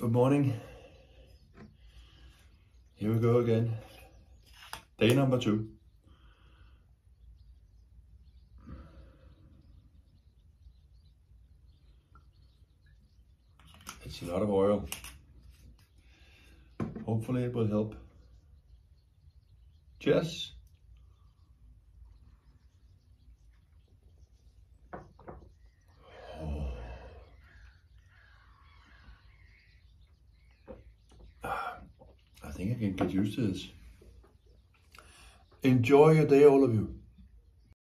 Good morning. Here we go again. Day number two. It's a lot of oil. Hopefully it will help. Cheers. I think I can get used to this. Enjoy your day, all of you.